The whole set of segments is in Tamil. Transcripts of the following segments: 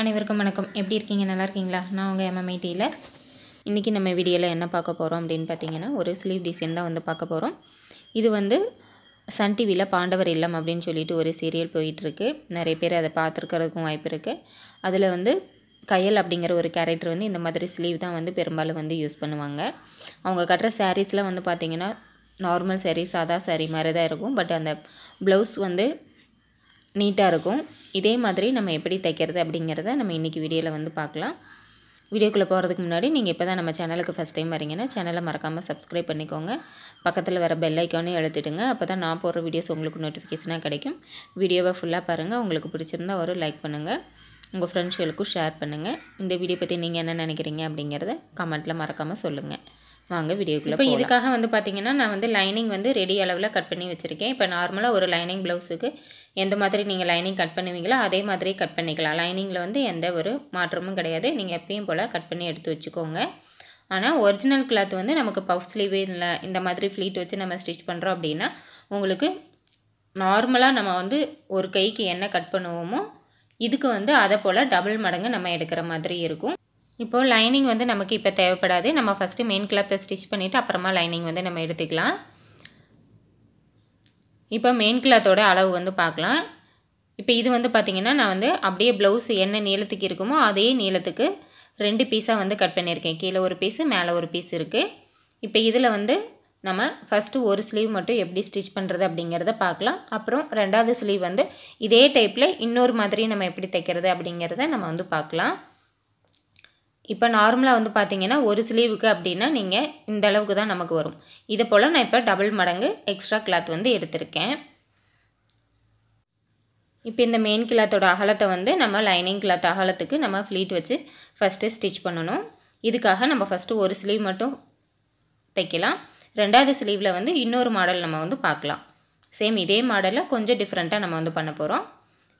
அனைவருக்கும் வணக்கம். எப்படி இருக்கீங்க? நல்லா இருக்கீங்களா? நான் உங்கள் எம்எம்ஐ டீலர் இன்றைக்கி நம்ம வீடியோவில் என்ன பார்க்க போகிறோம் அப்படின்னு பார்த்தீங்கன்னா ஒரு ஸ்லீவ் டிசைன் தான் வந்து பார்க்க போகிறோம் இது வந்து சன் டிவியில் பாண்டவர் இல்லம் அப்படின்னு சொல்லிட்டு ஒரு சீரியல் போயிட்டுருக்கு. நிறைய பேர் அதை பார்த்துருக்கிறதுக்கும் வாய்ப்பு இருக்குது அதில் வந்து கையல் அப்படிங்கிற ஒரு கேரக்டர் வந்து இந்த மாதிரி ஸ்லீவ் தான் வந்து பெரும்பாலும் வந்து யூஸ் பண்ணுவாங்க. அவங்க கட்டுற சாரீஸ்லாம் வந்து பார்த்திங்கன்னா நார்மல் சாரீ சாதா சாரீ மாதிரி தான் இருக்கும். பட் அந்த ப்ளவுஸ் வந்து நீட்டாக இருக்கும். இதே மாதிரி நம்ம எப்படி தைக்கிறது அப்படிங்கிறத நம்ம இன்றைக்கி வீடியோவில் வந்து பார்க்கலாம். வீடியோக்குள்ளே போகிறதுக்கு முன்னாடி நீங்கள் இப்போ தான் நம்ம சேனலுக்கு ஃபஸ்ட் டைம் வரீங்கன்னா சேனலை மறக்காமல் சப்ஸ்கிரைப் பண்ணிக்கோங்க. பக்கத்தில் வர பெல் எழுத்துட்டுங்க அப்போ தான் நான் போடுற வீடியோஸ் உங்களுக்கு நோட்டிஃபிகேஷனாக கிடைக்கும். வீடியோவை ஃபுல்லாக பாருங்கள் உங்களுக்கு பிடிச்சிருந்தா ஒரு லைக் பண்ணுங்கள் உங்கள் ஃப்ரெண்ட்ஸ்களுக்கும் ஷேர் பண்ணுங்கள் இந்த வீடியோ பற்றி நீங்கள் என்ன நினைக்கிறீங்க அப்படிங்கிறத கமெண்ட்டில் மறக்காமல் சொல்லுங்கள் வாங்க வீடியோக்குள்ளே இப்போ இதுக்காக வந்து பார்த்தீங்கன்னா நான் வந்து லைனிங் வந்து ரெடி அளவில் கட் பண்ணி வச்சுருக்கேன். இப்போ நார்மலாக ஒரு லைனிங் ப்ளவுஸுக்கு எந்த மாதிரி நீங்கள் லைனிங் கட் பண்ணுவீங்களோ அதே மாதிரி கட் பண்ணிக்கலாம். லைனிங்கில் வந்து எந்த ஒரு மாற்றமும் கிடையாது. நீங்கள் எப்பயும் போல் கட் பண்ணி எடுத்து வச்சுக்கோங்க. ஆனால் ஒரிஜினல் கிளாத் வந்து நமக்கு பஃப் ஸ்லீவ் இல்லை இந்த மாதிரி ஃப்ளீட் வச்சு நம்ம ஸ்டிச் பண்ணுறோம் அப்படின்னா உங்களுக்கு நார்மலாக நம்ம வந்து ஒரு கைக்கு என்ன கட் பண்ணுவோமோ இதுக்கு வந்து அதை போல் டபுள் மடங்கு நம்ம எடுக்கிற மாதிரி இருக்கும். இப்போது லைனிங் வந்து நமக்கு இப்போ தேவைப்படாது. நம்ம ஃபஸ்ட்டு மெயின் கிளாத்தை ஸ்டிச் பண்ணிவிட்டு அப்புறமா லைனிங் வந்து நம்ம எடுத்துக்கலாம். இப்போ மெயின் கிளாத்தோட அளவு வந்து பார்க்கலாம். இப்போ இது வந்து பார்த்திங்கன்னா நான் வந்து அப்படியே ப்ளவுஸ் என்ன நீளத்துக்கு இருக்குமோ அதே நீளத்துக்கு ரெண்டு பீஸாக வந்து கட் பண்ணியிருக்கேன். கீழே ஒரு பீஸு மேலே ஒரு பீஸ் இருக்குது இப்போ இதில் வந்து நம்ம ஃபஸ்ட்டு ஒரு ஸ்லீவ் மட்டும் எப்படி ஸ்டிச் பண்ணுறது அப்படிங்கிறத பார்க்கலாம். அப்புறம் ரெண்டாவது ஸ்லீவ் வந்து இதே டைப்பில் இன்னொரு மாதிரி நம்ம எப்படி தைக்கிறது அப்படிங்கிறத நம்ம வந்து பார்க்கலாம். இப்போ நார்மலாக வந்து பார்த்தீங்கன்னா ஒரு ஸ்லீவுக்கு அப்படின்னா நீங்கள் இந்த அளவுக்கு தான் நமக்கு வரும். இதை போல் நான் இப்போ டபுள் மடங்கு எக்ஸ்ட்ரா கிளாத் வந்து எடுத்திருக்கேன். இப்போ இந்த மெயின் கிளாத்தோட அகலத்தை வந்து நம்ம லைனிங் கிளாத் அகலத்துக்கு நம்ம ஃப்ளீட் வச்சு ஃபஸ்ட்டு ஸ்டிச் பண்ணணும். இதுக்காக நம்ம ஃபஸ்ட்டு ஒரு ஸ்லீவ் மட்டும் தைக்கலாம். ரெண்டாவது ஸ்லீவில் வந்து இன்னொரு மாடல் நம்ம வந்து பார்க்கலாம். சேம் இதே மாடலில் கொஞ்சம் டிஃப்ரெண்ட்டாக நம்ம வந்து பண்ண போகிறோம்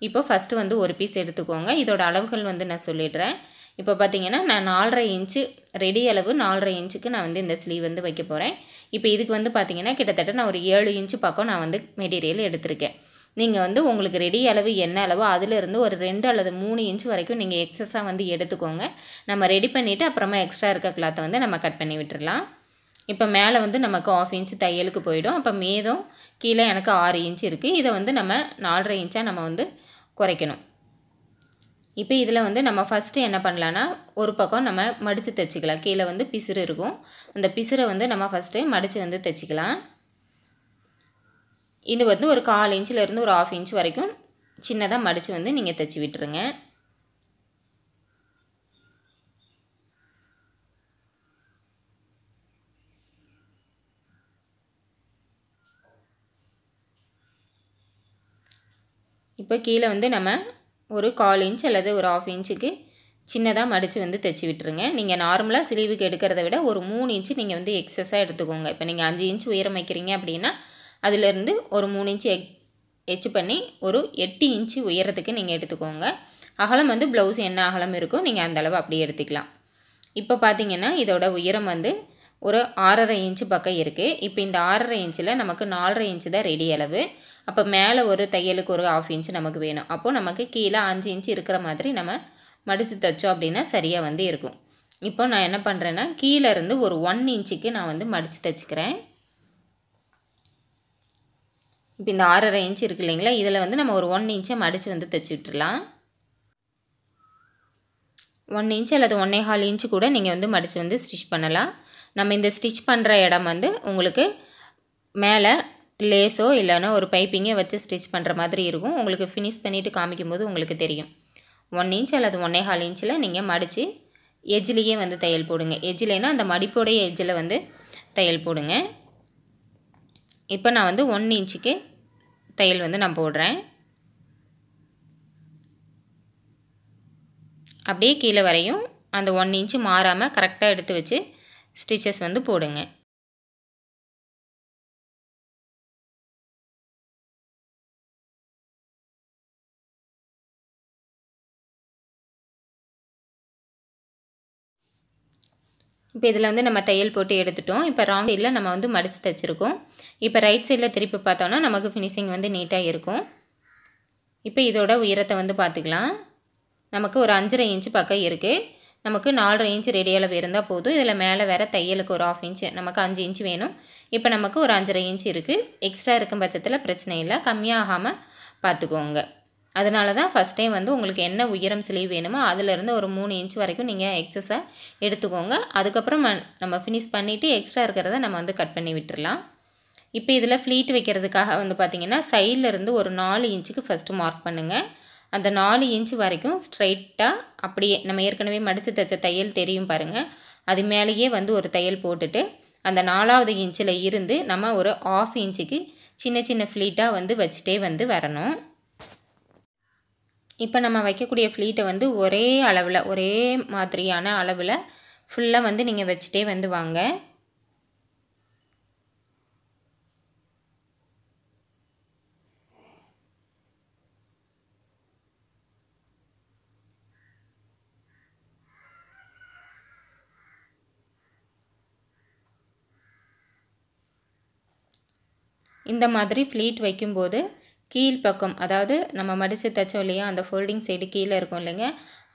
இப்போ ஃபஸ்ட்டு வந்து ஒரு பீஸ் எடுத்துக்கோங்க. இதோட அளவுகள் வந்து நான் சொல்லிடுறேன். இப்போ பார்த்தீங்கன்னா நான் நாலரை இன்ச்சு ரெடி அளவு நாலரை இன்ச்சுக்கு நான் வந்து இந்த ஸ்லீவ் வந்து வைக்க போகிறேன் இப்போ இதுக்கு வந்து பார்த்தீங்கன்னா கிட்டத்தட்ட நான் ஒரு ஏழு இன்ச்சு பக்கம் நான் வந்து மெட்டீரியல் எடுத்திருக்கேன். நீங்கள் வந்து உங்களுக்கு ரெடி அளவு என்ன அளவோ அதிலிருந்து ஒரு ரெண்டு அல்லது மூணு இன்ச் வரைக்கும் நீங்கள் எக்ஸஸாக வந்து எடுத்துக்கோங்க. நம்ம ரெடி பண்ணிவிட்டு அப்புறமா எக்ஸ்ட்ரா இருக்க கிளாத்தை வந்து நம்ம கட் பண்ணி விட்டுடலாம் இப்போ மேலே வந்து நமக்கு ஆஃப் இன்ச்சு தையலுக்கு போயிடும். அப்போ மீதம் கீழே எனக்கு ஆறு இன்ச் இருக்குது இதை வந்து நம்ம நாலரை இன்ச்சாக நம்ம வந்து குறைக்கணும். இப்போ இதில் வந்து நம்ம ஃபஸ்ட்டு என்ன பண்ணலான்னா ஒரு பக்கம் நம்ம மடித்து தைச்சிக்கலாம். கீழே வந்து பிசுறு இருக்கும். அந்த பிசுரை வந்து நம்ம ஃபஸ்ட்டு மடித்து வந்து தைச்சிக்கலாம். இது வந்து ஒரு கால் இன்ச்சிலேருந்து ஒரு ஆஃப் இன்ச் வரைக்கும் சின்னதாக மடித்து வந்து நீங்கள் தைச்சி விட்டுருங்க. இப்போ கீழே வந்து நம்ம ஒரு கால் இன்ச் அல்லது ஒரு ஆஃப் இன்ச்சுக்கு சின்னதாக மடித்து வந்து தைச்சி விட்டுருங்க. நீங்கள் நார்மலாக சிலீவுக்கு எடுக்கிறத விட ஒரு மூணு இன்ச்சு நீங்கள் வந்து எக்ஸஸாக எடுத்துக்கோங்க. இப்போ நீங்கள் அஞ்சு இன்ச் உயரம் வைக்கிறீங்க அப்படின்னா அதிலேருந்து ஒரு மூணு இன்ச்சு எக் எச்சு பண்ணி ஒரு எட்டு இன்ச்சு உயரத்துக்கு நீங்கள் எடுத்துக்கோங்க. அகலம் வந்து ப்ளவுஸ் என்ன அகலம் இருக்கோ நீங்கள் அந்தளவு அப்படியே எடுத்துக்கலாம். இப்போ பார்த்தீங்கன்னா இதோட உயரம் வந்து ஒரு ஆறரை இன்ச்சு பக்கம் இருக்குது இப்போ இந்த ஆறரை இன்ச்சில் நமக்கு நாலரை இன்ச்சு தான் ரெடி அளவு. அப்போ மேலே ஒரு தையலுக்கு ஒரு ஆஃப் இன்ச்சு நமக்கு வேணும். அப்போது நமக்கு கீழே அஞ்சு இன்ச்சு இருக்கிற மாதிரி நம்ம மடித்து தைச்சோம் அப்படின்னா சரியாக வந்து இருக்கும். இப்போ நான் என்ன பண்ணுறேன்னா கீழே இருந்து ஒரு ஒன் இன்ச்சுக்கு நான் வந்து மடித்து தைச்சிக்கிறேன். இப்போ இந்த ஆறரை இன்ச் இருக்கு இல்லைங்களா இதில் வந்து நம்ம ஒரு ஒன் இன்ச்சை மடித்து வந்து தைச்சி விட்டுடலாம் ஒன் இன்ச் அல்லது ஒன்னே ஹால் இன்ச்சு கூட நீங்கள் வந்து மடித்து வந்து ஸ்டிச் பண்ணலாம். நம்ம இந்த ஸ்டிச் பண்ணுற இடம் வந்து உங்களுக்கு மேலே லேஸோ இல்லைன்னா ஒரு பைப்பிங்கே வச்சு ஸ்டிச் பண்ணுற மாதிரி இருக்கும். உங்களுக்கு ஃபினிஷ் பண்ணிவிட்டு காமிக்கும்போது உங்களுக்கு தெரியும். ஒன் இன்ச் அல்லது ஒன்னே கால் இன்ச்சில் நீங்கள் மடித்து எஜ்ஜிலேயே வந்து தையல் போடுங்க. எஜ்ஜிலேனா அந்த மடிப்போடைய எஜ்ஜில் வந்து தையல் போடுங்க. இப்போ நான் வந்து ஒன் இன்ச்சுக்கு தையல் வந்து நான் போடுறேன். அப்படியே கீழே வரையும் அந்த ஒன் இன்ச்சு மாறாமல் கரெக்டாக எடுத்து வச்சு ஸ்டிச்சஸ் வந்து போடுங்க. இப்போ இதில் வந்து நம்ம தையல் போட்டு எடுத்துட்டோம். இப்போ ராங் சைடில் நம்ம வந்து மடித்து தைச்சிருக்கோம். இப்போ ரைட் சைடில் திருப்பி பார்த்தோன்னா நமக்கு ஃபினிஷிங் வந்து நீட்டாக இருக்கும். இப்போ இதோட உயரத்தை வந்து பார்த்துக்கலாம். நமக்கு ஒரு அஞ்சரை இன்ச்சு பக்கம் இருக்குது நமக்கு நாலரை இன்ச்சு ரெடி அளவு இருந்தால் போதும். இதில் மேலே வேறு தையலுக்கு ஒரு ஆஃப் இன்ச்சு நமக்கு அஞ்சு இன்ச்சு வேணும். இப்போ நமக்கு ஒரு அஞ்சரை இன்ச்சு இருக்குது எக்ஸ்ட்ரா இருக்கும் பட்சத்தில் பிரச்சனை இல்லை. கம்மியாகாமல் பார்த்துக்கோங்க. அதனால தான் ஃபஸ்ட் டைம் வந்து உங்களுக்கு என்ன உயரம் ஸ்லீவ் வேணுமோ அதிலிருந்து ஒரு மூணு இன்ச் வரைக்கும் நீங்கள் எக்ஸஸாக எடுத்துக்கோங்க. அதுக்கப்புறம் நம்ம ஃபினிஷ் பண்ணிவிட்டு எக்ஸ்ட்ரா இருக்கிறத நம்ம வந்து கட் பண்ணி விட்டுடலாம் இப்போ இதில் ஃப்ளீட் வைக்கிறதுக்காக வந்து பார்த்திங்கன்னா சைடில் இருந்து ஒரு நாலு இன்ச்சுக்கு ஃபஸ்ட்டு மார்க் பண்ணுங்கள் அந்த நாலு இன்ச்சு வரைக்கும் ஸ்ட்ரைட்டாக அப்படியே நம்ம ஏற்கனவே மடித்து தைச்ச தையல் தெரியும் பாருங்கள் அது மேலேயே வந்து ஒரு தையல் போட்டுட்டு அந்த நாலாவது இன்ச்சில் இருந்து நம்ம ஒரு ஆஃப் இன்ச்சுக்கு சின்ன சின்ன ஃப்ளீட்டாக வந்து வச்சுட்டே வந்து வரணும். இப்போ நம்ம வைக்கக்கூடிய ஃப்ளீட்டை வந்து ஒரே அளவில் ஒரே மாதிரியான அளவில் ஃபுல்லாக வந்து நீங்கள் வச்சுட்டே வந்து வாங்க. இந்த மாதிரி ஃப்ளீட் வைக்கும்போது கீழ்ப்பக்கம் அதாவது நம்ம மடித்து தைச்சோம் இல்லையா அந்த ஃபோல்டிங் சைடு கீழே இருக்கும் இல்லைங்க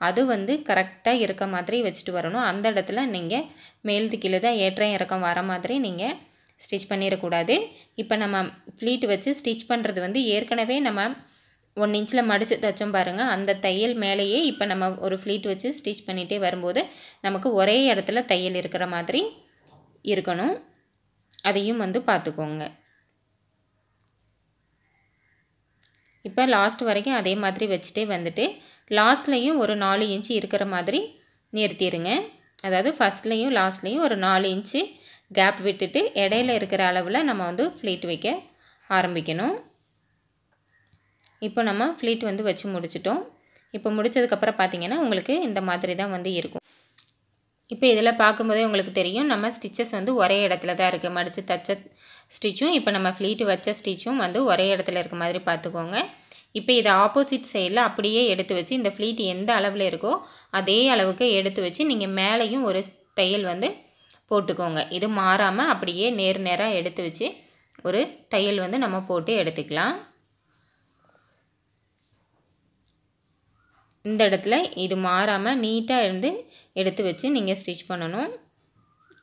அது வந்து கரெக்டாக இருக்க மாதிரி வச்சுட்டு வரணும். அந்த இடத்துல நீங்கள் மேல்து கீழே தான் ஏற்றம் இறக்கம் வர மாதிரி நீங்கள் ஸ்டிச் பண்ணிடக்கூடாது. இப்போ நம்ம ஃப்ளீட் வச்சு ஸ்டிச் பண்ணுறது வந்து ஏற்கனவே நம்ம ஒன் இன்ச்சில் மடித்து தைச்சோம் பாருங்கள் அந்த தையல் மேலேயே இப்போ நம்ம ஒரு ஃப்ளீட் வச்சு ஸ்டிச் பண்ணிகிட்டே வரும்போது நமக்கு ஒரே இடத்துல தையல் இருக்கிற மாதிரி இருக்கணும். அதையும் வந்து பார்த்துக்கோங்க. இப்போ லாஸ்ட் வரைக்கும் அதே மாதிரி வச்சுட்டே வந்துட்டு லாஸ்ட்லேயும் ஒரு நாலு இன்ச்சு இருக்கிற மாதிரி நிறுத்திடுங்க அதாவது ஃபஸ்ட்லேயும் லாஸ்ட்லேயும் ஒரு நாலு இன்ச்சு கேப் விட்டுட்டு இடையில இருக்கிற அளவில் நம்ம வந்து ஃப்ளீட் வைக்க ஆரம்பிக்கணும். இப்போ நம்ம ஃப்ளீட் வந்து வச்சு முடிச்சிட்டோம். இப்போ முடித்ததுக்கப்புறம் பார்த்தீங்கன்னா உங்களுக்கு இந்த மாதிரி தான் வந்து இருக்கும். இப்போ இதில் பார்க்கும்போதே உங்களுக்கு தெரியும் நம்ம ஸ்டிச்சஸ் வந்து ஒரே இடத்துல தான் இருக்குது மடித்து தச்ச ஸ்டிச்சும் இப்போ நம்ம ஃப்ளீட்டு வச்ச ஸ்டிச்சும் வந்து ஒரே இடத்துல இருக்க மாதிரி பார்த்துக்கோங்க இப்போ இதை ஆப்போசிட் சைடில் அப்படியே எடுத்து வச்சு இந்த ஃப்ளீட் எந்த அளவில் இருக்கோ அதே அளவுக்கு எடுத்து வச்சு நீங்கள் மேலேயும் ஒரு தையல் வந்து போட்டுக்கோங்க. இது மாறாமல் அப்படியே நேர் நேராக எடுத்து வச்சு ஒரு தையல் வந்து நம்ம போட்டு எடுத்துக்கலாம். இந்த இடத்துல இது மாறாமல் நீட்டாக இருந்து எடுத்து வச்சு நீங்கள் ஸ்டிச் பண்ணணும்.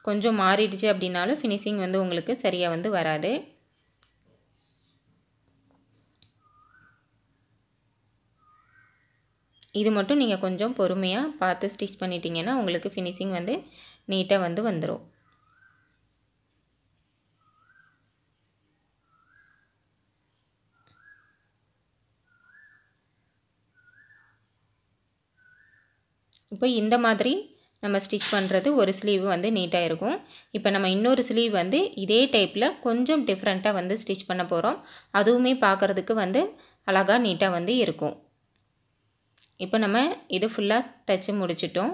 கொஞ்சம் மாறிடுச்சு அப்படின்னாலும் ஃபினிஷிங் வந்து உங்களுக்கு சரியாக வந்து வராது. இது மட்டும் நீங்கள் கொஞ்சம் பொறுமையாக பார்த்து ஸ்டிச் பண்ணிட்டீங்கன்னா உங்களுக்கு ஃபினிஷிங் வந்து நீட்டாக வந்து வந்துடும் இப்போ இந்த மாதிரி நம்ம ஸ்டிச் பண்ணுறது ஒரு ஸ்லீவ் வந்து நீட்டாக இருக்கும். இப்போ நம்ம இன்னொரு ஸ்லீவ் வந்து இதே டைப்பில் கொஞ்சம் டிஃப்ரெண்ட்டாக வந்து ஸ்டிச் பண்ண போகிறோம் அதுவுமே பார்க்குறதுக்கு வந்து அழகாக நீட்டாக வந்து இருக்கும். இப்போ நம்ம இது ஃபுல்லாக தைச்சி முடிச்சிட்டோம்.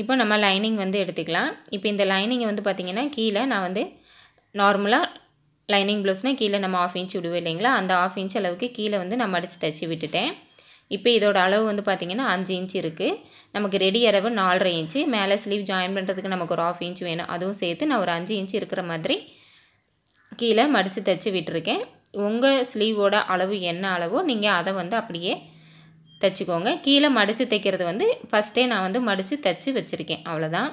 இப்போ நம்ம லைனிங் வந்து எடுத்துக்கலாம். இப்போ இந்த லைனிங்கை வந்து பார்த்திங்கன்னா கீழே நான் வந்து நார்மலாக லைனிங் ப்ளவுஸ்னால் கீழே நம்ம ஆஃப் இன்ச் விடுவோம் இல்லைங்களா? அந்த ஆஃப் இன்ச் அளவுக்கு கீழே வந்து நான் மடித்து தைச்சி விட்டுட்டேன். இப்போ இதோட அளவு வந்து பார்த்திங்கன்னா அஞ்சு இன்ச் இருக்குது நமக்கு ரெடி அளவு நாலரை இன்ச்சு மேலே ஸ்லீவ் ஜாயின் பண்ணுறதுக்கு நமக்கு ஒரு ஆஃப் இன்ச் வேணும். அதுவும் சேர்த்து நான் ஒரு அஞ்சு இன்ச் இருக்கிற மாதிரி கீழே மடித்து தைச்சி விட்டுருக்கேன். உங்கள் ஸ்லீவோட அளவு என்ன அளவோ நீங்கள் அதை வந்து அப்படியே தைச்சிக்கோங்க. கீழே மடித்து தைக்கிறது வந்து ஃபஸ்ட்டே நான் வந்து மடித்து தைச்சி வச்சுருக்கேன். அவ்வளோதான்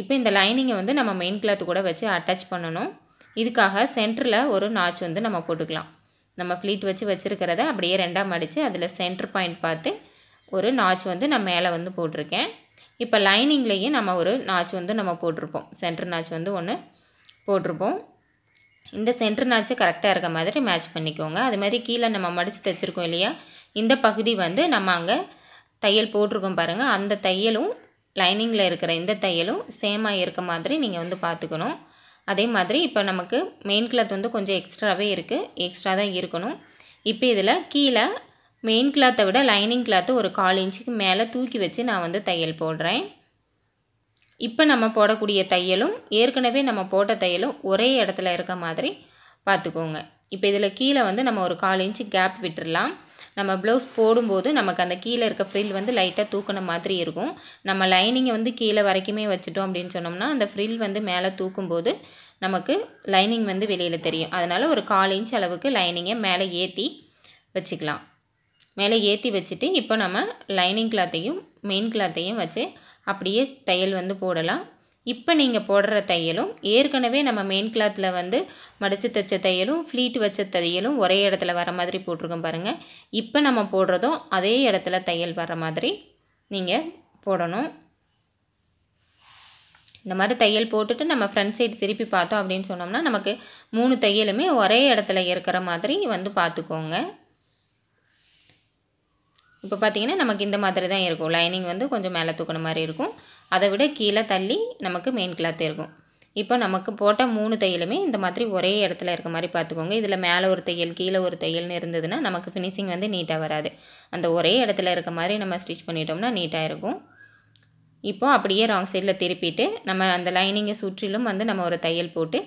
இப்போ இந்த லைனிங்கை வந்து நம்ம மெயின் கிளாத்து கூட வச்சு அட்டாச் பண்ணணும். இதுக்காக சென்டரில் ஒரு நாச் வந்து நம்ம போட்டுக்கலாம். நம்ம ஃப்ளீட் வச்சு வச்சுருக்கிறத அப்படியே ரெண்டாக மடித்து அதில் சென்டர் பாயிண்ட் பார்த்து ஒரு நாச் வந்து நான் மேலே வந்து போட்டிருக்கேன். இப்போ லைனிங்லேயும் நம்ம ஒரு நாச் வந்து நம்ம போட்டிருப்போம். சென்டர் நாச் வந்து ஒன்று போட்டிருப்போம். இந்த சென்டர் நாச்சு கரெக்டாக இருக்க மாதிரி மேட்ச் பண்ணிக்கோங்க. அது மாதிரி கீழே நம்ம மடித்து தைச்சிருக்கோம் இல்லையா? இந்த பகுதி வந்து நம்ம அங்கே தையல் போட்டிருக்கோம் பாருங்கள் அந்த தையலும் லைனிங்கில் இருக்கிற இந்த தையலும் சேமாக இருக்க மாதிரி நீங்கள் வந்து பார்த்துக்கணும். அதே மாதிரி இப்போ நமக்கு மெயின் கிளாத் வந்து கொஞ்சம் எக்ஸ்ட்ராவே இருக்குது எக்ஸ்ட்ரா தான் இருக்கணும். இப்போ இதில் கீழே மெயின் கிளாத்தை விட லைனிங் கிளாத்து ஒரு கால் இன்ச்சுக்கு மேலே தூக்கி வச்சு நான் வந்து தையல் போடுறேன். இப்போ நம்ம போடக்கூடிய தையலும் ஏற்கனவே நம்ம போட்ட தையலும் ஒரே இடத்துல இருக்க மாதிரி பார்த்துக்கோங்க. இப்போ இதில் கீழே வந்து நம்ம ஒரு கால் இன்ச்சு கேப் விட்டுடலாம் நம்ம ப்ளவுஸ் போடும்போது நமக்கு அந்த கீழே இருக்க ஃப்ரில் வந்து லைட்டாக தூக்கின மாதிரி இருக்கும். நம்ம லைனிங்கை வந்து கீழே வரைக்குமே வச்சுட்டோம் அப்படின்னு சொன்னோம்னா அந்த ஃப்ரில் வந்து மேலே தூக்கும்போது நமக்கு லைனிங் வந்து வெளியில் தெரியும். அதனால் ஒரு கால் இன்ச் அளவுக்கு லைனிங்கை மேலே ஏற்றி வச்சுக்கலாம். மேலே ஏற்றி வச்சுட்டு இப்போ நம்ம லைனிங் கிளாத்தையும் மெயின் கிளாத்தையும் வச்சு அப்படியே தையல் வந்து போடலாம். இப்போ நீங்கள் போடுற தையலும் ஏற்கனவே நம்ம மெயின் கிளாத்தில் வந்து மடித்து தைச்ச தையலும் ஃப்ளீட் வச்ச தையலும் ஒரே இடத்துல வர மாதிரி போட்டிருக்கோம் பாருங்கள் இப்போ நம்ம போடுறதும் அதே இடத்துல தையல் வர மாதிரி நீங்கள் போடணும். இந்த மாதிரி தையல் போட்டுட்டு நம்ம ஃப்ரண்ட் சைடு திருப்பி பார்த்தோம் அப்படின்னு சொன்னோம்னா நமக்கு மூணு தையலுமே ஒரே இடத்துல இருக்கிற மாதிரி வந்து பார்த்துக்கோங்க. இப்போ பார்த்தீங்கன்னா நமக்கு இந்த மாதிரி தான் இருக்கும். லைனிங் வந்து கொஞ்சம் மேலே தூக்கின மாதிரி இருக்கும். அதை விட கீழே தள்ளி நமக்கு மெயின் கிளாத் இருக்கும். இப்போ நமக்கு போட்ட மூணு தையலுமே இந்த மாதிரி ஒரே இடத்துல இருக்க மாதிரி பார்த்துக்கோங்க. இதில் மேலே ஒரு தையல் கீழே ஒரு தையல்னு இருந்ததுன்னா நமக்கு ஃபினிஷிங் வந்து நீட்டாக வராது. அந்த ஒரே இடத்துல இருக்க மாதிரி நம்ம ஸ்டிச் பண்ணிட்டோம்னா நீட்டாக இருக்கும். இப்போ அப்படியே ராங் சைடில் திருப்பிட்டு நம்ம அந்த லைனிங்கை சுற்றிலும் வந்து நம்ம ஒரு தையல் போட்டு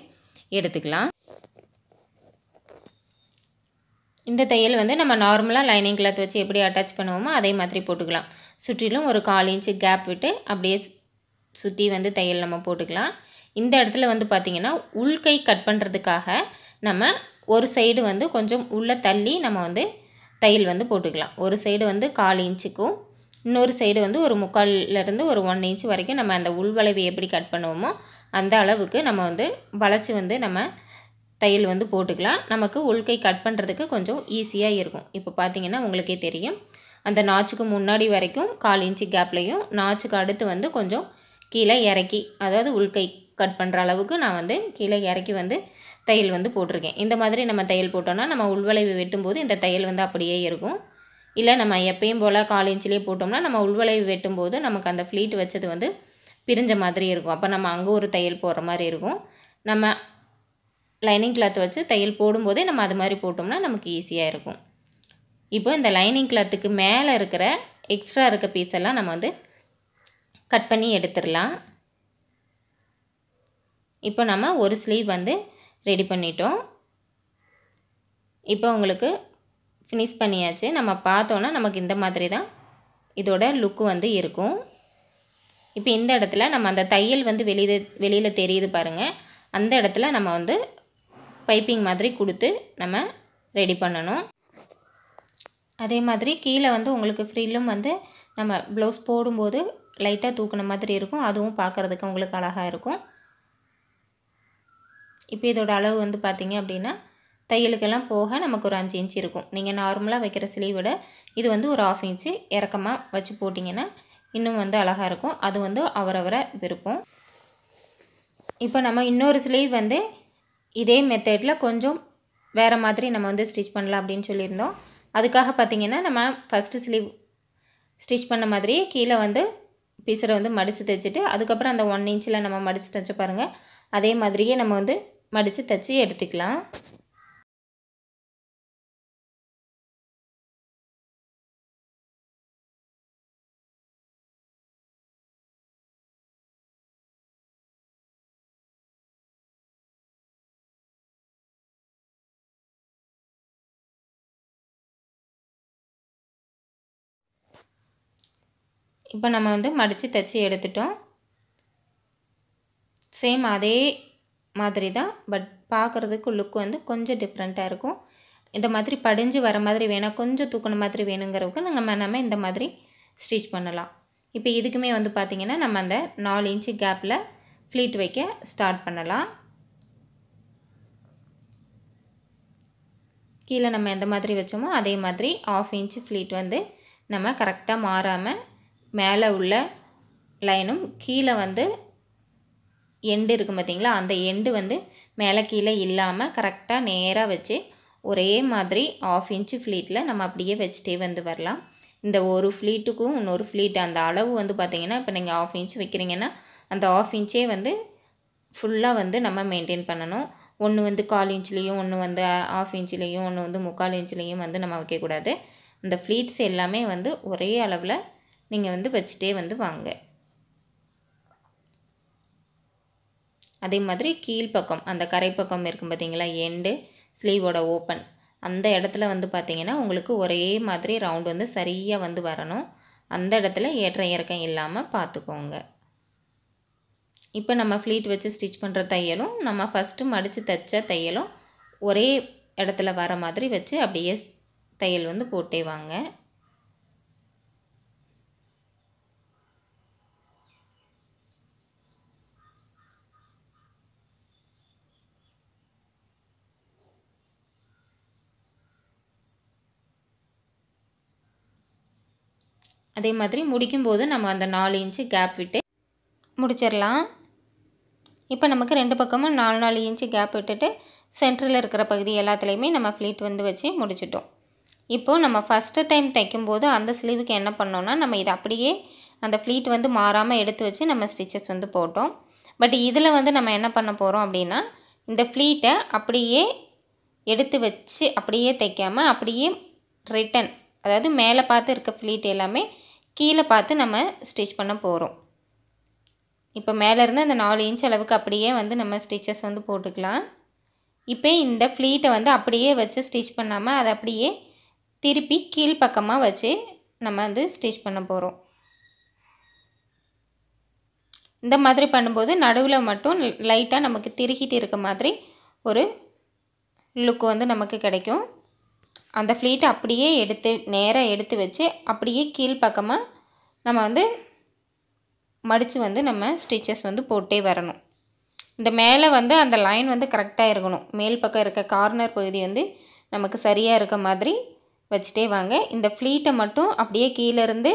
எடுத்துக்கலாம். இந்த தையல் வந்து நம்ம நார்மலாக லைனிங் கிளாத் வச்சு எப்படி அட்டாச் பண்ணுவோமோ அதே மாதிரி போட்டுக்கலாம். சுற்றிலும் ஒரு கால் இன்ச்சு கேப் விட்டு அப்படியே சுற்றி வந்து தையல் நம்ம போட்டுக்கலாம். இந்த இடத்துல வந்து பார்த்திங்கன்னா உள்கை கட் பண்ணுறதுக்காக நம்ம ஒரு சைடு வந்து கொஞ்சம் உள்ளே தள்ளி நம்ம வந்து தையல் வந்து போட்டுக்கலாம். ஒரு சைடு வந்து கால் இன்ச்சுக்கும் இன்னொரு சைடு வந்து ஒரு முக்கால்லேருந்து ஒரு ஒன் இன்ச் வரைக்கும் நம்ம அந்த உள்வளைவு எப்படி கட் பண்ணுவோமோ அந்த அளவுக்கு நம்ம வந்து வளைச்சி வந்து நம்ம தையல் வந்து போட்டுக்கலாம். நமக்கு உள்கை கட் பண்ணுறதுக்கு கொஞ்சம் ஈஸியாக இருக்கும். இப்போ பார்த்தீங்கன்னா உங்களுக்கே தெரியும். அந்த நாச்சுக்கு முன்னாடி வரைக்கும் கால் இன்ச்சு கேப்லேயும் நாச்சுக்கு அடுத்து வந்து கொஞ்சம் கீழே இறக்கி அதாவது உள்கை கட் பண்ணுற அளவுக்கு நான் வந்து கீழே இறக்கி வந்து தையல் வந்து போட்டிருக்கேன். இந்த மாதிரி நம்ம தையல் போட்டோம்னா நம்ம உள்வளைவு வெட்டும்போது இந்த தையல் வந்து அப்படியே இருக்கும். இல்லை நம்ம எப்பயும் போல் கால் இன்ச்சிலே போட்டோம்னா நம்ம உள்வளைவு வெட்டும்போது நமக்கு அந்த ஃப்ளீட் வச்சது வந்து பிரிஞ்ச மாதிரி இருக்கும். அப்போ நம்ம அங்கே ஒரு தையல் போடுற மாதிரி இருக்கும். நம்ம லைனிங் கிளாத் வச்சு தையல் போடும்போதே நம்ம அது மாதிரி போட்டோம்னா நமக்கு ஈஸியாக இருக்கும். இப்போ இந்த லைனிங் கிளாத்துக்கு மேலே இருக்கிற எக்ஸ்ட்ரா இருக்க பீஸ் எல்லாம் நம்ம வந்து கட் பண்ணி எடுத்துடலாம். இப்போ நம்ம ஒரு ஸ்லீவ் வந்து ரெடி பண்ணிட்டோம். இப்போ உங்களுக்கு ஃபினிஷ் பண்ணியாச்சு. நம்ம பார்த்தோன்னா நமக்கு இந்த மாதிரி தான் இதோட லுக்கு வந்து இருக்கும். இப்போ இந்த இடத்துல நம்ம அந்த தையல் வந்து வெளியில் வெளியில் தெரியுது பாருங்கள் அந்த இடத்துல நம்ம வந்து பைப்பிங் மாதிரி கொடுத்து நம்ம ரெடி பண்ணணும். அதே மாதிரி கீழே வந்து உங்களுக்கு ஃப்ரீலும் வந்து நம்ம ப்ளவுஸ் போடும்போது லைட்டாக தூக்குன மாதிரி இருக்கும். அதுவும் பார்க்குறதுக்கு உங்களுக்கு அழகாக இருக்கும். இப்போ இதோட அளவு வந்து பார்த்திங்க அப்படின்னா தையலுக்கெல்லாம் போக நமக்கு ஒரு அஞ்சு இன்ச்சு இருக்கும். நீங்கள் நார்மலாக வைக்கிற ஸ்லீவோட இது வந்து ஒரு ஆஃப் இன்ச்சு இறக்கமாக வச்சு போட்டிங்கன்னா இன்னும் வந்து அழகாக இருக்கும். அது வந்து அவரவரை விருப்பம். இப்போ நம்ம இன்னொரு ஸ்லீவ் வந்து இதே மெத்தடில் கொஞ்சம் வேறு மாதிரி நம்ம வந்து ஸ்டிச் பண்ணலாம் அப்படின்னு சொல்லியிருந்தோம். அதுக்காக பார்த்திங்கன்னா நம்ம ஃபஸ்ட்டு ஸ்லீவ் ஸ்டிச் பண்ண மாதிரியே கீழே வந்து பீஸரை வந்து மடித்து தைச்சிட்டு அதுக்கப்புறம் அந்த ஒன் இன்ச்சில் நம்ம மடித்து தைச்ச பாருங்கள் அதே மாதிரியே நம்ம வந்து மடித்து தைச்சி எடுத்துக்கலாம். இப்போ நம்ம வந்து மடித்து தைச்சி எடுத்துட்டோம். சேம் அதே மாதிரி தான் பட் பார்க்குறதுக்கு லுக் வந்து கொஞ்சம் டிஃப்ரெண்ட்டாக இருக்கும். இந்த மாதிரி படிஞ்சு வர மாதிரி வேணால் கொஞ்சம் தூக்கின மாதிரி வேணுங்கிறவுக்கு நம்ம நம்ம இந்த மாதிரி ஸ்டிச் பண்ணலாம். இப்போ இதுக்குமே வந்து பார்த்திங்கன்னா நம்ம அந்த நாலு இன்ச்சு கேப்பில் ஃப்ளீட் வைக்க ஸ்டார்ட் பண்ணலாம். கீழே நம்ம எந்த மாதிரி வச்சோமோ அதே மாதிரி ஆஃப் இன்ச்சு ஃப்ளீட் வந்து நம்ம கரெக்டாக மாறாமல் மேலே உள்ள லைனும் கீழே வந்து எண்டு இருக்குது பார்த்திங்களா? அந்த எண்டு வந்து மேலே கீழே இல்லாமல் கரெக்டாக நேராக வச்சு ஒரே மாதிரி ஆஃப் இன்ச்சு ஃப்ளீட்டில் நம்ம அப்படியே வச்சுட்டே வந்து வரலாம். இந்த ஒரு ஃப்ளீட்டுக்கும் இன்னொரு ஃப்ளீட் அந்த அளவு வந்து பார்த்திங்கன்னா இப்போ நீங்கள் ஆஃப் இன்ச் வைக்கிறீங்கன்னா அந்த ஆஃப் இன்ச்சே வந்து ஃபுல்லாக வந்து நம்ம மெயின்டைன் பண்ணணும். ஒன்று வந்து கால் இன்ச்லேயும் ஒன்று வந்து ஆஃப் இன்ச்லேயும் ஒன்று வந்து முக்கால் இன்ச்லேயும் வந்து நம்ம வைக்கக்கூடாது. இந்த ஃப்ளீட்ஸ் எல்லாமே வந்து ஒரே அளவில் நீங்கள் வந்து வச்சுட்டே வந்து வாங்க. அதே மாதிரி கீழ்ப்பக்கம் அந்த கரைப்பக்கம் இருக்கும் பார்த்தீங்களா எண்டு ஸ்லீவோட ஓப்பன் அந்த இடத்துல வந்து பார்த்திங்கன்னா உங்களுக்கு ஒரே மாதிரி ரவுண்டு வந்து சரியாக வந்து வரணும். அந்த இடத்துல ஏற்ற இறக்கம் இல்லாமல் பார்த்துக்கோங்க இப்போ நம்ம ஃப்ளீட் வச்சு ஸ்டிச் பண்ணுற தையலும் நம்ம ஃபஸ்ட்டு மடித்து தைச்ச தையலும் ஒரே இடத்துல வர மாதிரி வச்சு அப்படியே தையல் வந்து போட்டே வாங்க. அதே மாதிரி முடிக்கும்போது நம்ம அந்த நாலு இன்ச்சு கேப் விட்டு முடிச்சிடலாம். இப்போ நமக்கு ரெண்டு பக்கமும் நாலு நாலு இன்ச்சு கேப் விட்டுட்டு சென்டரில் இருக்கிற பகுதி எல்லாத்துலேயுமே நம்ம ஃப்ளீட் வந்து வச்சு முடிச்சிட்டோம். இப்போது நம்ம ஃபஸ்ட்டு டைம் தைக்கும்போது அந்த ஸ்லீவுக்கு என்ன பண்ணோன்னா நம்ம இதை அப்படியே அந்த ஃப்ளீட் வந்து மாறாமல் எடுத்து வச்சு நம்ம ஸ்டிச்சஸ் வந்து போட்டோம். பட் இதில் வந்து நம்ம என்ன பண்ண போகிறோம் அப்படின்னா இந்த ஃப்ளீட்டை அப்படியே எடுத்து வச்சு அப்படியே தைக்காமல் அப்படியே ரிட்டன் அதாவது மேலே பார்த்து இருக்க ஃப்ளீட் எல்லாமே கீழே பார்த்து நம்ம ஸ்டிச் பண்ண போகிறோம் இப்போ மேலேருந்து அந்த நாலு இன்ச் அளவுக்கு அப்படியே வந்து நம்ம ஸ்டிச்சஸ் வந்து போட்டுக்கலாம். இப்போ இந்த ஃப்ளீட்டை வந்து அப்படியே வச்சு ஸ்டிச் பண்ணாமல் அதை அப்படியே திருப்பி கீழ்ப்பக்கமாக வச்சு நம்ம வந்து ஸ்டிச் பண்ண போகிறோம் இந்த மாதிரி பண்ணும்போது நடுவில் மட்டும் லைட்டாக நமக்கு திருகிட்டு இருக்க மாதிரி ஒரு லுக் வந்து நமக்கு கிடைக்கும். அந்த ஃப்ளீட்டை அப்படியே எடுத்து நேராக எடுத்து வச்சு அப்படியே கீழ்ப்பக்கமாக நம்ம வந்து மடித்து வந்து நம்ம ஸ்டிச்சஸ் வந்து போட்டே வரணும். இந்த மேலே வந்து அந்த லைன் வந்து கரெக்டாக இருக்கணும். மேல் பக்கம் இருக்க கார்னர் பகுதி வந்து நமக்கு சரியாக இருக்க மாதிரி வச்சுட்டே வாங்க. இந்த ஃப்ளீட்டை மட்டும் அப்படியே கீழேருந்து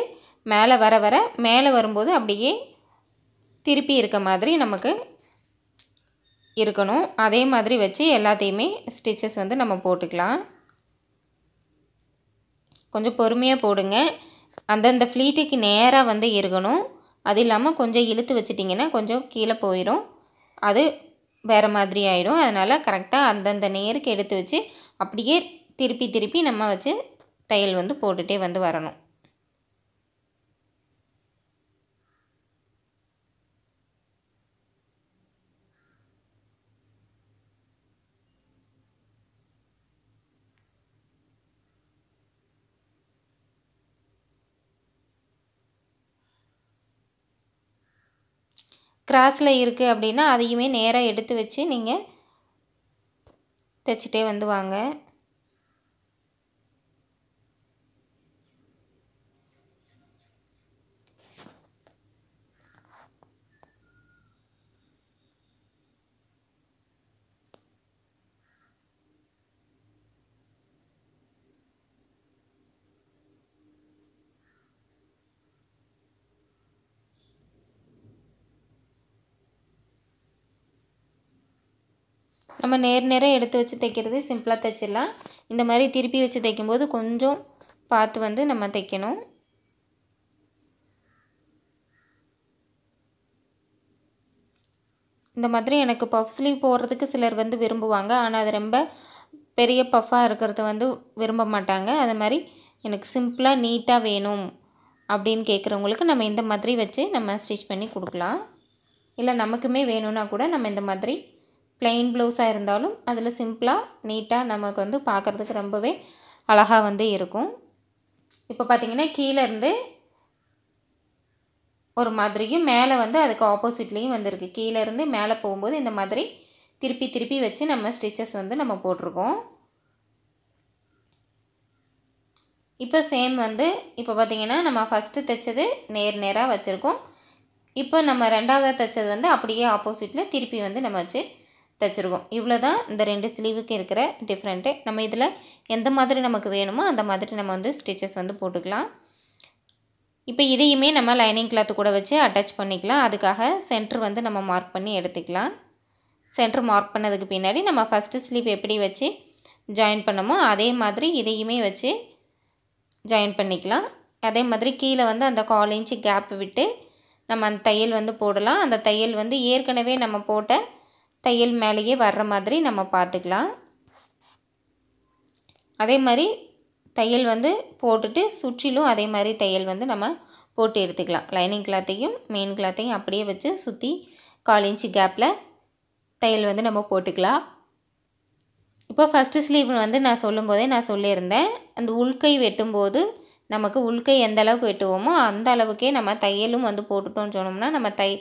மேலே வர வர மேலே வரும்போது அப்படியே திருப்பி இருக்க மாதிரி நமக்கு இருக்கணும். அதே மாதிரி வச்சு எல்லாத்தையுமே ஸ்டிச்சஸ் வந்து நம்ம போட்டுக்கலாம். கொஞ்சம் பொறுமையாக போடுங்க. அந்தந்த ஃப்ளீட்டுக்கு நேராக வந்து இருக்கணும் அது இல்லாமல் கொஞ்சம் இழுத்து வச்சிட்டிங்கன்னா கொஞ்சம் கீழே போயிடும் அது வேறு மாதிரி ஆகிடும் அதனால் கரெக்டாக அந்தந்த நேருக்கு எடுத்து வச்சு அப்படியே திருப்பி திருப்பி நம்ம வச்சு தையல் வந்து போட்டுகிட்டே வந்து வரணும். கிராஸில் இருக்குது அப்படின்னா அதையுமே நேராக எடுத்து வச்சு நீங்கள் தைச்சிட்டே வந்து வாங்க. நம்ம நேர் நேராக எடுத்து வச்சு தைக்கிறது சிம்பிளாக தைச்சிடலாம். இந்த மாதிரி திருப்பி வச்சு தைக்கும்போது கொஞ்சம் பார்த்து வந்து நம்ம தைக்கணும். இந்த மாதிரி எனக்கு பஃப் ஸ்லீவ் போடுறதுக்கு சிலர் வந்து விரும்புவாங்க. ஆனால் அது ரொம்ப பெரிய பஃப்பாக இருக்கிறத வந்து விரும்ப மாட்டாங்க. அது மாதிரி எனக்கு சிம்பிளாக நீட்டாக வேணும் அப்படின்னு கேட்குறவங்களுக்கு நம்ம இந்த மாதிரி வச்சு நம்ம ஸ்டிச் பண்ணி கொடுக்கலாம். இல்லை நமக்குமே வேணும்னா கூட நம்ம இந்த மாதிரி ப்ளெயின் ப்ளவுஸாக இருந்தாலும் அதில் சிம்பிளாக நீட்டாக நமக்கு வந்து பார்க்குறதுக்கு ரொம்பவே அழகாக வந்து இருக்கும். இப்போ பார்த்திங்கன்னா கீழேருந்து ஒரு மாதிரியும் மேலே வந்து அதுக்கு ஆப்போசிட்லேயும் வந்திருக்கு. கீழேருந்து மேலே போகும்போது இந்த மாதிரி திருப்பி திருப்பி வச்சு நம்ம ஸ்டிச்சஸ் வந்து நம்ம போட்டிருக்கோம். இப்போ சேம் வந்து இப்போ பார்த்திங்கன்னா நம்ம ஃபஸ்ட்டு தைச்சது நேர் நேராக வச்சுருக்கோம். இப்போ நம்ம ரெண்டாவதாக தைச்சது வந்து அப்படியே ஆப்போசிட்டில் திருப்பி வந்து நம்ம வச்சு தைச்சிருக்கோம் இவ்வளோ தான் இந்த ரெண்டு ஸ்லீவுக்கு இருக்கிற டிஃப்ரெண்ட்டு நம்ம இதில் எந்த மாதிரி நமக்கு வேணுமோ அந்த மாதிரி நம்ம வந்து ஸ்டிச்சஸ் வந்து போட்டுக்கலாம். இப்போ இதையுமே நம்ம லைனிங் கிளாத்து கூட வச்சு அட்டாச் பண்ணிக்கலாம். அதுக்காக சென்ட்ரு வந்து நம்ம மார்க் பண்ணி எடுத்துக்கலாம். சென்ட்ரு மார்க் பண்ணதுக்கு பின்னாடி நம்ம ஃபஸ்ட்டு ஸ்லீவ் எப்படி வச்சு ஜாயின் பண்ணமோ அதே மாதிரி இதையுமே வச்சு ஜாயின் பண்ணிக்கலாம். அதே மாதிரி கீழே வந்து அந்த கால் இன்ச்சு கேப் விட்டு நம்ம அந்த தையல் வந்து போடலாம். அந்த தையல் வந்து ஏற்கனவே நம்ம போட்ட தையல் மேலேயே வர்ற மாதிரி நம்ம பார்த்துக்கலாம். அதே மாதிரி தையல் வந்து போட்டுட்டு சுற்றிலும் அதே மாதிரி தையல் வந்து நம்ம போட்டு எடுத்துக்கலாம். லைனிங் கிளாத்தையும் மெயின் கிளாத்தையும் அப்படியே வச்சு சுற்றி கால் இன்ச்சு கேப்பில் தையல் வந்து நம்ம போட்டுக்கலாம். இப்போ ஃபஸ்ட்டு ஸ்லீவ் வந்து நான் சொல்லும்போதே நான் சொல்லியிருந்தேன். அந்த உள்கை வெட்டும்போது நமக்கு உள்கை எந்த அளவுக்கு வெட்டுவோமோ அந்த அளவுக்கே நம்ம தையலும் வந்து போட்டுட்டோம்னு சொன்னோம்னா நம்ம தை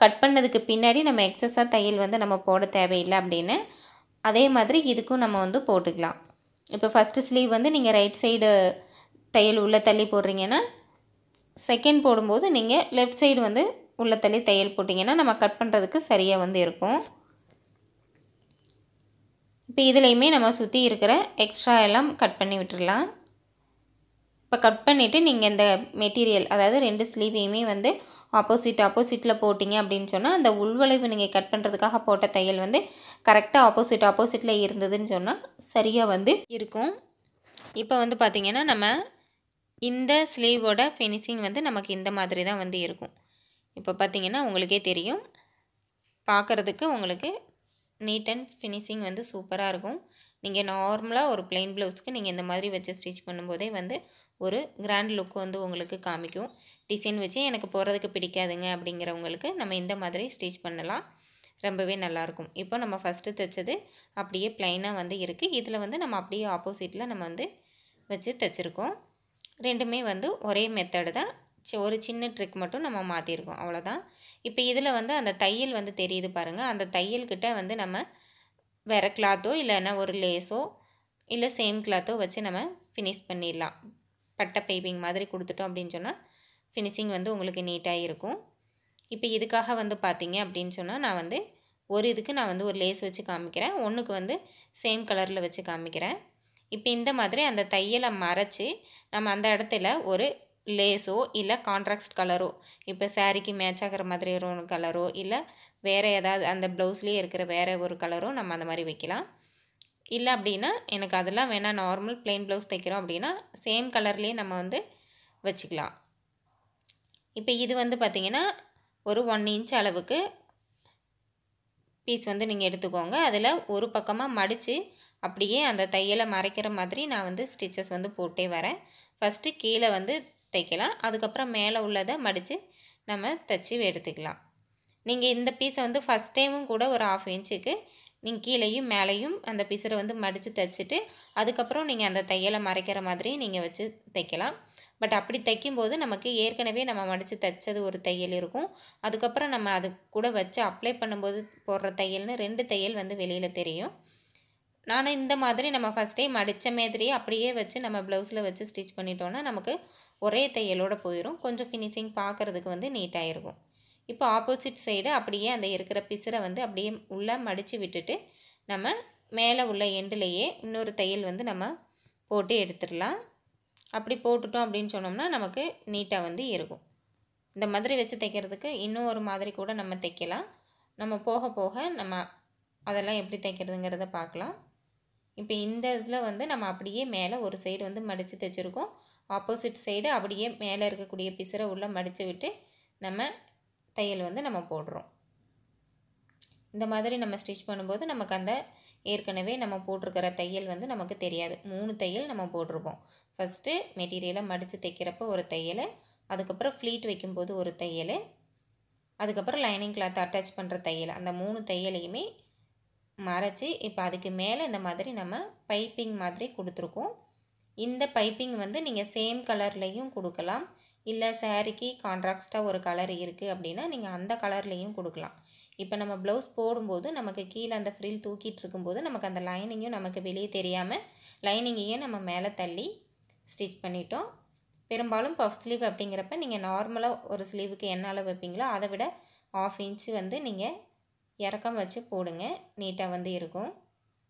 கட் பண்ணதுக்கு பின்னாடி நம்ம எக்ஸஸாக தையல் வந்து நம்ம போட தேவையில்லை அப்படின்னு அதே மாதிரி இதுக்கும் நம்ம வந்து போட்டுக்கலாம். இப்போ ஃபஸ்ட்டு ஸ்லீவ் வந்து நீங்கள் ரைட் சைடு தையல் உள்ளே தள்ளி போடுறீங்கன்னா செகண்ட் போடும்போது நீங்கள் லெஃப்ட் சைடு வந்து உள்ளே தள்ளி தையல் போட்டிங்கன்னா நம்ம கட் பண்ணுறதுக்கு சரியாக வந்து இருக்கும். இப்போ இதுலேயுமே நம்ம சுற்றி இருக்கிற எக்ஸ்ட்ரா எல்லாம் கட் பண்ணி விட்டுடலாம். இப்போ கட் பண்ணிவிட்டு நீங்கள் இந்த மெட்டீரியல் அதாவது ரெண்டு ஸ்லீவையுமே வந்து ஆப்போசிட் ஆப்போசிட்டில் போட்டிங்க அப்படின்னு சொன்னால் அந்த உள்வளைவு நீங்கள் கட் பண்ணுறதுக்காக போட்ட தையல் வந்து கரெக்டாக ஆப்போசிட் ஆப்போசிட்டில் இருந்ததுன்னு சொன்னால் சரியாக வந்து இருக்கும். இப்போ வந்து பார்த்திங்கன்னா நம்ம இந்த ஸ்லீவோட ஃபினிஷிங் வந்து நமக்கு இந்த மாதிரி தான் வந்து இருக்கும். இப்போ பார்த்திங்கன்னா உங்களுக்கே தெரியும். பார்க்குறதுக்கு உங்களுக்கு நீட் அண்ட் ஃபினிஷிங் வந்து சூப்பராக இருக்கும். நீங்கள் நார்மலாக ஒரு பிளெயின் ப்ளவுஸ்க்கு நீங்கள் இந்த மாதிரி வச்சு ஸ்டிச் பண்ணும்போதே வந்து ஒரு கிராண்ட் லுக் வந்து உங்களுக்கு காமிக்கும். டிசைன் வச்சு எனக்கு போகிறதுக்கு பிடிக்காதுங்க அப்படிங்கிறவங்களுக்கு நம்ம இந்த மாதிரி ஸ்டிச் பண்ணலாம். ரொம்பவே நல்லாயிருக்கும் இப்போ நம்ம ஃபஸ்ட்டு தைச்சது அப்படியே ப்ளைனாக வந்து இருக்குது இதில் வந்து நம்ம அப்படியே ஆப்போசிட்டில் நம்ம வந்து வச்சு தைச்சிருக்கோம். ரெண்டுமே வந்து ஒரே மெத்தடு தான். ஒரு சின்ன ட்ரிக் மட்டும் நம்ம மாற்றிருக்கோம் அவ்வளோதான் இப்போ இதில் வந்து அந்த தையல் வந்து தெரியுது பாருங்கள் அந்த தையல்கிட்ட வந்து நம்ம வேறு கிளாத்தோ இல்லைன்னா ஒரு லேஸோ இல்லை சேம் கிளாத்தோ வச்சு நம்ம ஃபினிஷ் பண்ணிடலாம். பட்டை பைப்பிங் மாதிரி கொடுத்துட்டோம் அப்படின்னு சொன்னால் ஃபினிஷிங் வந்து உங்களுக்கு நீட்டாக இருக்கும். இப்போ இதுக்காக வந்து பார்த்தீங்க அப்படின்னு சொன்னால் நான் வந்து ஒரு இதுக்கு நான் வந்து ஒரு லேஸ் வச்சு காமிக்கிறேன். ஒன்றுக்கு வந்து சேம் கலரில் வச்சு காமிக்கிறேன். இப்போ இந்த மாதிரி அந்த தையலை மறைச்சி நம்ம அந்த இடத்துல ஒரு லேஸோ இல்லை கான்ட்ராக்ட் கலரோ இப்போ சாரீக்கு மேட்ச் ஆகிற மாதிரி ஒரு கலரோ இல்லை வேறு ஏதாவது அந்த ப்ளவுஸ்லேயே இருக்கிற வேறு ஒரு கலரோ நம்ம அந்த மாதிரி வைக்கலாம். இல்லை அப்படின்னா எனக்கு அதெல்லாம் வேணால் நார்மல் plain ப்ளவுஸ் தைக்கிறோம் அப்படின்னா சேம் கலர்லேயே நம்ம வந்து வச்சுக்கலாம். இப்போ இது வந்து பார்த்திங்கன்னா ஒரு ஒன் இன்ச் அளவுக்கு பீஸ் வந்து நீங்கள் எடுத்துக்கோங்க. அதில் ஒரு பக்கமாக மடித்து அப்படியே அந்த தையலை மறைக்கிற மாதிரி நான் வந்து ஸ்டிச்சஸ் வந்து போட்டே வரேன். ஃபஸ்ட்டு கீழே வந்து தைக்கலாம் அதுக்கப்புறம் மேலே உள்ளதை மடித்து நம்ம தைச்சி எடுத்துக்கலாம். நீங்கள் இந்த பீஸை வந்து ஃபஸ்ட் டைமும் கூட ஒரு ஆஃப் இன்ச்சுக்கு நீங்கள் கீழேயும் மேலேயும் அந்த பிசரை வந்து மடித்து தைச்சிட்டு அதுக்கப்புறம் நீங்கள் அந்த தையலை மறைக்கிற மாதிரி நீங்கள் வச்சு தைக்கலாம் பட் அப்படி தைக்கும்போது நமக்கு ஏற்கனவே நம்ம மடித்து தைச்சது ஒரு தையல் இருக்கும். அதுக்கப்புறம் நம்ம அது கூட வச்சு அப்ளை பண்ணும்போது போடுற தையல்னு ரெண்டு தையல் வந்து வெளியில் தெரியும். நான் இந்த மாதிரி நம்ம ஃபஸ்ட்டே மடித்த மாதிரியே அப்படியே வச்சு நம்ம ப்ளவுஸில் வச்சு ஸ்டிச் பண்ணிட்டோன்னா நமக்கு ஒரே தையலோடு போயிடும் கொஞ்சம் ஃபினிஷிங் பார்க்குறதுக்கு வந்து நீட்டாக இருக்கும் இப்போ ஆப்போசிட் சைடு அப்படியே அந்த இருக்கிற பிசரை வந்து அப்படியே உள்ளே மடித்து விட்டுட்டு நம்ம மேலே உள்ள எண்டுலேயே இன்னொரு தையல் வந்து நம்ம போட்டு எடுத்துடலாம். அப்படி போட்டுட்டோம் அப்படின்னு சொன்னோம்னா நமக்கு நீட்டாக வந்து இருக்கும். இந்த மாதிரி வச்சு தைக்கிறதுக்கு இன்னும் ஒரு மாதிரி கூட நம்ம தைக்கலாம். நம்ம போக போக நம்ம அதெல்லாம் எப்படி தைக்கிறதுங்கிறத பார்க்கலாம். இப்போ இந்த இதில் வந்து நம்ம அப்படியே மேலே ஒரு சைடு வந்து மடித்து தைச்சிருக்கோம். ஆப்போசிட் சைடு அப்படியே மேலே இருக்கக்கூடிய பிசரை உள்ளே மடித்து விட்டு நம்ம தையல் வந்து நம்ம போடுறோம். இந்த மாதிரி நம்ம ஸ்டிச் பண்ணும்போது நமக்கு அந்த ஏற்கனவே நம்ம போட்டிருக்கிற தையல் வந்து நமக்கு தெரியாது. மூணு தையல் நம்ம போட்டிருப்போம். ஃபஸ்ட்டு மெட்டீரியலை மடித்து தைக்கிறப்போ ஒரு தையல் அதுக்கப்புறம் ஃப்ளீட் வைக்கும்போது ஒரு தையல் அதுக்கப்புறம் லைனிங் கிளாத் அட்டாச் பண்ணுற தையல். அந்த மூணு தையலையுமே மறைச்சி இப்போ அதுக்கு மேலே இந்த மாதிரி நம்ம பைப்பிங் மாதிரி கொடுத்துருக்கோம். இந்த பைப்பிங் வந்து நீங்கள் சேம் கலர்லேயும் கொடுக்கலாம். இல்லை சேரீக்கு கான்ட்ராக்ஸ்டாக ஒரு கலர் இருக்குது அப்படின்னா நீங்கள் அந்த கலர்லேயும் கொடுக்கலாம். இப்போ நம்ம ப்ளவுஸ் போடும்போது நமக்கு கீழே அந்த ஃப்ரில் தூக்கிட்டு இருக்கும்போது நமக்கு அந்த லைனிங்கும் நமக்கு வெளியே தெரியாமல் லைனிங்கையும் நம்ம மேலே தள்ளி ஸ்டிச் பண்ணிட்டோம். பெரும்பாலும் பஃப் ஸ்லீவ் அப்படிங்கிறப்ப நீங்கள் நார்மலாக ஒரு ஸ்லீவுக்கு என்ன அளவு வைப்பீங்களோ அதை விட ஆஃப் இன்ச்சு வந்து நீங்கள் இறக்கம் வச்சு போடுங்க. நீட்டாக வந்து இருக்கும்.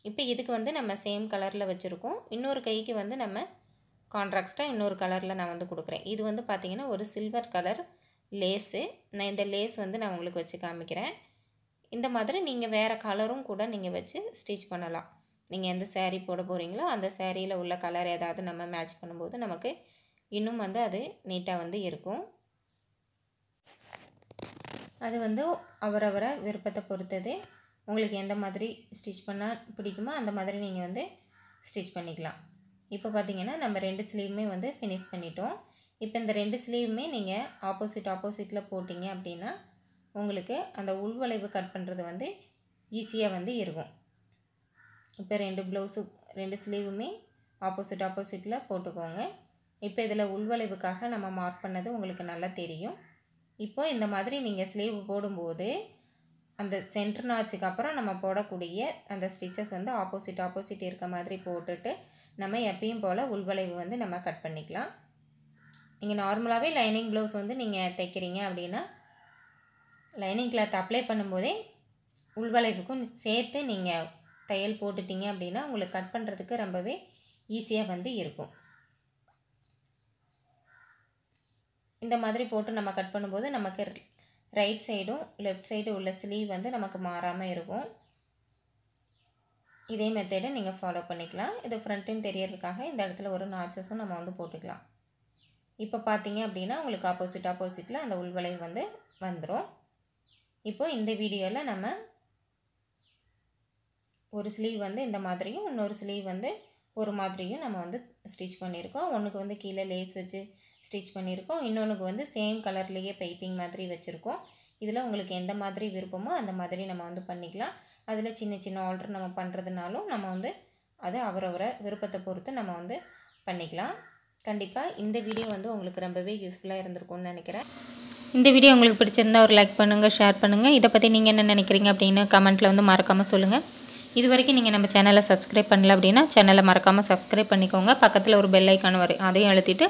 இப்போ இதுக்கு வந்து நம்ம சேம் கலரில் வச்சுருக்கோம். இன்னொரு கைக்கு வந்து நம்ம கான்ட்ராக்ஸ்டாக இன்னொரு கலரில் நான் வந்து கொடுக்குறேன். இது வந்து பார்த்திங்கன்னா ஒரு சில்வர் கலர் லேஸு நான் இந்த லேஸ் வந்து நான் உங்களுக்கு வச்சு காமிக்கிறேன். இந்த மாதிரி நீங்கள் வேறு கலரும் கூட நீங்கள் வச்சு ஸ்டிச் பண்ணலாம். நீங்கள் எந்த சேரீ போட போகிறீங்களோ அந்த சேரீயில் உள்ள கலர் ஏதாவது நம்ம மேட்ச் பண்ணும்போது நமக்கு இன்னும் வந்து அது நீட்டாக வந்து இருக்கும். அது வந்து அவரவரை விருப்பத்தை பொறுத்தது. உங்களுக்கு எந்த மாதிரி ஸ்டிச் பண்ணால் பிடிக்குமோ அந்த மாதிரி நீங்கள் வந்து ஸ்டிச் பண்ணிக்கலாம். இப்போ பார்த்தீங்கன்னா நம்ம ரெண்டு ஸ்லீவுமே வந்து ஃபினிஷ் பண்ணிட்டோம். இப்போ இந்த ரெண்டு ஸ்லீவுமே நீங்கள் ஆப்போசிட் ஆப்போசிட்டில் போட்டிங்க அப்படின்னா உங்களுக்கு அந்த உள்வளைவு கட் பண்ணுறது வந்து ஈஸியாக வந்து இருக்கும். இப்போ ரெண்டு ப்ளவுஸு ரெண்டு ஸ்லீவுமே ஆப்போசிட் ஆப்போசிட்டில் போட்டுக்கோங்க. இப்போ இதில் உள்வளைவுக்காக நம்ம மார்க் பண்ணது உங்களுக்கு நல்லா தெரியும். இப்போ இந்த மாதிரி நீங்கள் ஸ்லீவ் போடும்போது அந்த சென்டர் நாச்சுக்கு அப்புறம் நம்ம போடக்கூடிய அந்த ஸ்டிச்சஸ் வந்து ஆப்போசிட் ஆப்போசிட் இருக்க மாதிரி போட்டுட்டு நம்ம எப்பயும் போல் உள்வளைவு வந்து நம்ம கட் பண்ணிக்கலாம். நீங்கள் நார்மலாகவே லைனிங் ப்ளவுஸ் வந்து நீங்கள் தைக்கிறீங்க அப்படின்னா லைனிங் கிளாத் அப்ளை பண்ணும்போதே உள்வளைவுக்கும் சேர்த்து நீங்கள் தையல் போட்டுட்டீங்க அப்படின்னா உங்களுக்கு கட் பண்ணுறதுக்கு ரொம்பவே ஈஸியாக வந்து இருக்கும். இந்த மாதிரி போட்டு நம்ம கட் பண்ணும்போது நமக்கு ரைட் சைடும் லெஃப்ட் சைடு உள்ள ஸ்லீவ் வந்து நமக்கு மாறாமல் இருக்கும். இதே மெத்தடை நீங்கள் ஃபாலோ பண்ணிக்கலாம். இது ஃப்ரண்ட்டுன்னு தெரியறதுக்காக இந்த இடத்துல ஒரு நாச்சஸும் நம்ம வந்து போட்டுக்கலாம். இப்போ பார்த்தீங்க அப்படின்னா உங்களுக்கு ஆப்போசிட் ஆப்போசிட்டில் அந்த உள்வளைவு வந்து வந்துடும் இப்போது இந்த வீடியோவில் நம்ம ஒரு ஸ்லீவ் வந்து இந்த மாதிரியும் இன்னொரு ஸ்லீவ் வந்து ஒரு மாதிரியும் நம்ம வந்து ஸ்டிச் பண்ணியிருக்கோம். ஒன்றுக்கு வந்து கீழே லேஸ் வச்சு ஸ்டிச் பண்ணியிருக்கோம். இன்னொன்றுக்கு வந்து சேம் கலர்லேயே பைப்பிங் மாதிரி வச்சுருக்கோம். இதில் உங்களுக்கு எந்த மாதிரி விருப்பமோ அந்த மாதிரி நம்ம வந்து பண்ணிக்கலாம். அதில் சின்ன சின்ன ஆல்ட்ரு நம்ம பண்ணுறதுனாலும் நம்ம வந்து அது அவரவரை விருப்பத்தை பொறுத்து நம்ம வந்து பண்ணிக்கலாம். கண்டிப்பாக இந்த வீடியோ வந்து உங்களுக்கு ரொம்பவே யூஸ்ஃபுல்லாக இருந்திருக்கும்னு நினைக்கிறேன். இந்த வீடியோ உங்களுக்கு பிடிச்சிருந்தா ஒரு லைக் பண்ணுங்கள் ஷேர் பண்ணுங்கள் இதை பற்றி நீங்கள் என்ன நினைக்கிறீங்க அப்படின்னு கமெண்ட்டில் வந்து மறக்காமல் சொல்லுங்கள் இது வரைக்கும் நீங்கள் நம்ம சேனலை சப்ஸ்கிரைப் பண்ணல அப்படின்னா சேனலை மறக்காமல் சப்ஸ்கிரைப் பண்ணிக்கோங்க. பக்கத்தில் ஒரு பெல் ஐக்கான் வரும். அதையும் அழுத்திட்டு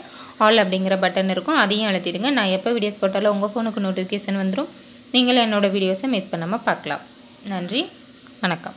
ஆல் அப்படிங்கிற பட்டன் இருக்கும். அதையும் அழுத்திடுங்க. நான் எப்போ வீடியோஸ் போட்டாலும் உங்கள் ஃபோனுக்கு நோட்டிஃபிகேஷன் வந்துடும் நீங்களும் என்னோடய வீடியோஸை மிஸ் பண்ணாமல் பார்க்கலாம். நன்றி. வணக்கம்.